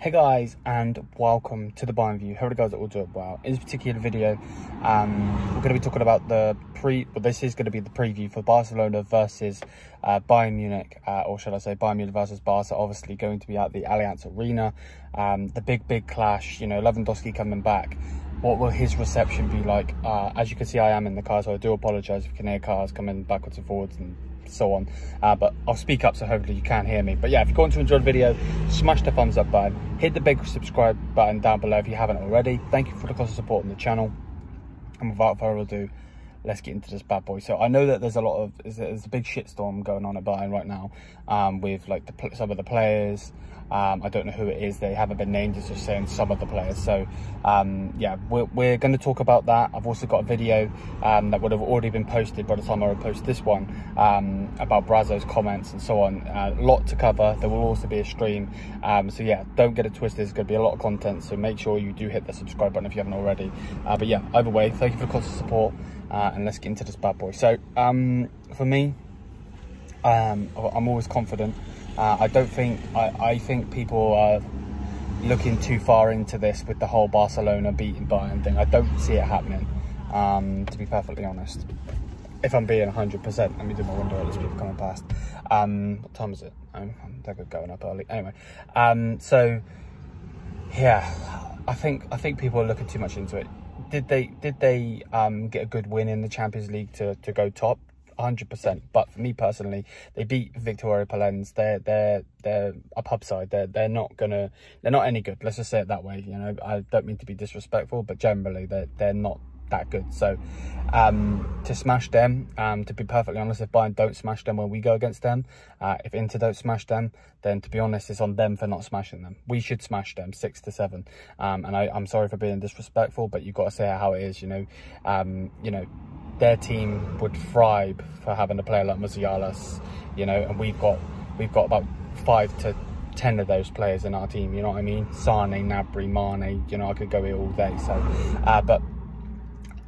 Hey guys, and welcome to the Bayern View. How are you guys all doing well. In this particular video, um, we're going to be talking about the pre. Well, this is going to be the preview for Barcelona versus uh, Bayern Munich, uh, or should I say Bayern Munich versus Barca? Obviously, going to be at the Allianz Arena. Um, the big, big clash. You know, Lewandowski coming back. What will his reception be like? Uh, as you can see, I am in the car, so I do apologise if you can hear cars coming backwards and forwards and so on. Uh, but I'll speak up so hopefully you can hear me. But yeah, if you're going to enjoy the video, smash the thumbs up button, hit the big subscribe button down below if you haven't already. Thank you for the constant support on the channel. And without further ado, let's get into this bad boy. So I know that there's a lot of there's a big shitstorm going on at Bayern right now um, with like the, some of the players. Um, I don't know who it is. They haven't been named. It's just saying some of the players. So um, yeah, we're, we're going to talk about that. I've also got a video um, that would have already been posted by the time I would post this one um, about Brazzo's comments and so on. Uh, a lot to cover. There will also be a stream. Um, so yeah, don't get it twisted. There's going to be a lot of content. So make sure you do hit the subscribe button if you haven't already. Uh, but yeah, either way, thank you for the constant support. Uh, and let's get into this bad boy. So um, for me, I'm always confident uh, I don't think, I, I think people are looking too far into this with the whole Barcelona beating Bayern thing. I don't see it happening, um, to be perfectly honest. If I'm being 100%, let me do my window, there's people coming past. Um, what time is it? Oh, they're going up early. Anyway, um, so, yeah, I think, I think people are looking too much into it. Did they, did they um, get a good win in the Champions League to, to go top? 100%. But for me personally, they beat Viktoria Plzeň. They're they're they're a pub side. They're they're not gonna they're not any good. Let's just say it that way. You know, I don't mean to be disrespectful, but generally they're they're not that good. So um, to smash them, um, to be perfectly honest, if Bayern don't smash them when we go against them, uh, if Inter don't smash them, then to be honest, it's on them for not smashing them. We should smash them six to seven. Um, and I, am sorry for being disrespectful, but you've got to say how it is. You know, um, you know their team would thrive for having a player like Musiala, you know, and we've got we've got about five to ten of those players in our team. You know what I mean? Sane, Gnabry, Mane. You know, I could go here all day. So, uh, but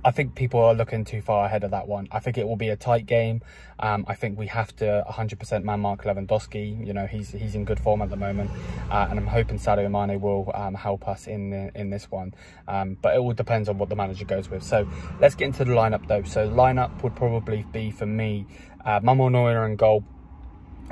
I think people are looking too far ahead of that one. I think it will be a tight game. Um, I think we have to 100% man mark Lewandowski. You know, he's he's in good form at the moment, uh, and I'm hoping Sadio Mane will um, help us in the, in this one. Um, but it all depends on what the manager goes with. So let's get into the lineup though. So lineup would probably be for me, uh, Manuel Neuer in goal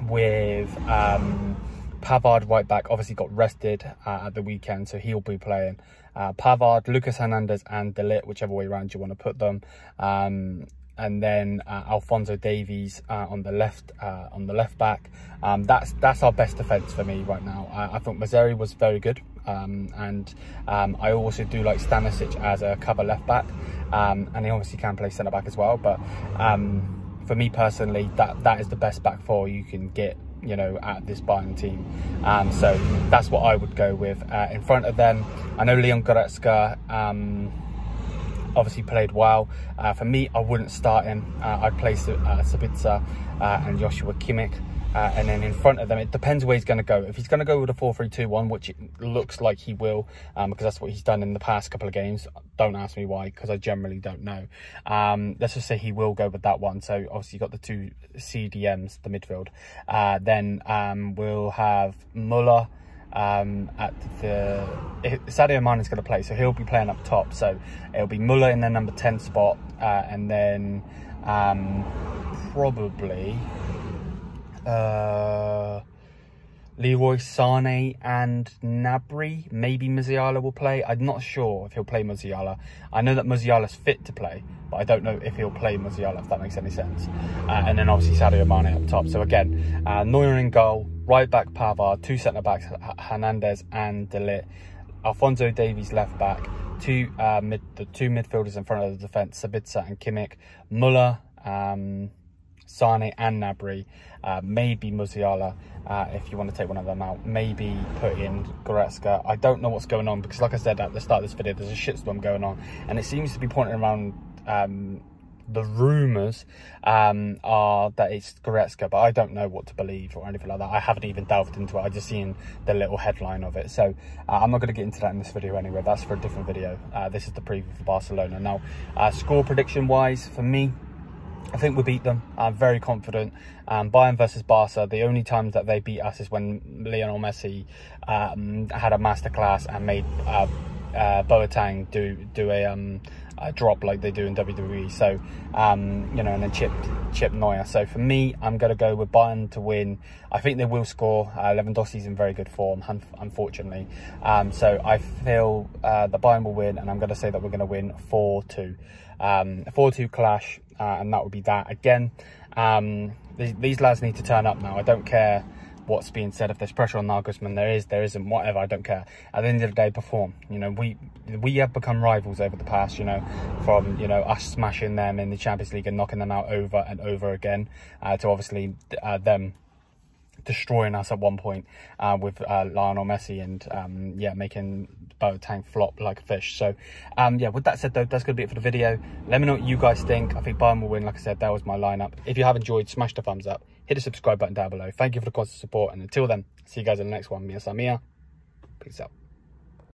with. Um, Pavard right back obviously got rested uh, at the weekend, so he'll be playing. Uh, Pavard, Lucas Hernandez, and De Ligt, whichever way around you want to put them. Um, and then uh, Alphonso Davies uh, on the left uh, on the left back. Um, that's that's our best defence for me right now. I, I thought Mazraoui was very good, um, and um, I also do like Stanisic as a cover left back, um, and he obviously can play centre back as well. But um, for me personally, that that is the best back four you can get you know, at this Bayern team. Um, so that's what I would go with. Uh, in front of them, I know Leon Goretzka um, obviously played well. Uh, for me, I wouldn't start him. Uh, I'd place uh, Sabitzer uh, and Joshua Kimmich. Uh, and then in front of them, it depends where he's going to go. If he's going to go with a 4-3-2-1, which it looks like he will, um, because that's what he's done in the past couple of games. Don't ask me why, because I generally don't know. Um, let's just say he will go with that one. So obviously you've got the two CDMs, the midfield. Uh, then um, we'll have Muller um, at the Sadio Mane is going to play, so he'll be playing up top. So it'll be Muller in the number 10 spot, uh, and then um, probably uh, Leroy Sane and Gnabry. Maybe Musiala will play. I'm not sure if he'll play Musiala. I know that Musiala's fit to play, but I don't know if he'll play Musiala, if that makes any sense. Uh, and then obviously Sadio Mane up top. So again, uh, Neuer in goal, right back Pavard, two centre backs, Hernandez and De Alfonso Davies left back, two uh, mid, the two midfielders in front of the defence, Sabitzer and Kimmich, Muller, um, Sane and Gnabry, uh, maybe Musiala, uh, if you want to take one of them out, maybe put in Goretzka. I don't know what's going on because like I said at the start of this video, there's a shitstorm going on and it seems to be pointing around um, the rumours um, are that it's Goretzka, but I don't know what to believe or anything like that. I haven't even delved into it. I just seen the little headline of it. So uh, I'm not going to get into that in this video anyway. That's for a different video. Uh, this is the preview for Barcelona. Now, uh, score prediction wise, for me, I think we beat them. I'm very confident. Um, Bayern versus Barca, the only times that they beat us is when Lionel Messi um, had a masterclass and made uh, uh, Boateng do do a, um, a, drop like they do in WWE. So, um, you know, and then chip chip Neuer. So for me, I'm going to go with Bayern to win. I think they will score. Uh, Lewandowski's in very good form, unfortunately. Um, so I feel uh, the Bayern will win, and I'm going to say that we're going to win 4-2. Um, 4-2 clash uh, and that would be that. Again, um, these, these, lads need to turn up now. I don't care what's being said. If there's pressure on Nagelsmann, there is, there isn't, whatever, I don't care. At the end of the day, perform. You know, we we have become rivals over the past, you know, from, you know, us smashing them in the Champions League and knocking them out over and over again uh, to obviously uh, them destroying us at one point uh, with uh, Lionel Messi and um, yeah, making Boateng flop like a fish. So um, yeah, with that said though, that's going to be it for the video. Let me know what you guys think. I think Bayern will win. Like I said, that was my lineup. If you have enjoyed, smash the thumbs up. Hit the subscribe button down below. Thank you for the constant support. And until then, see you guys in the next one. Mia san Mia. Peace out.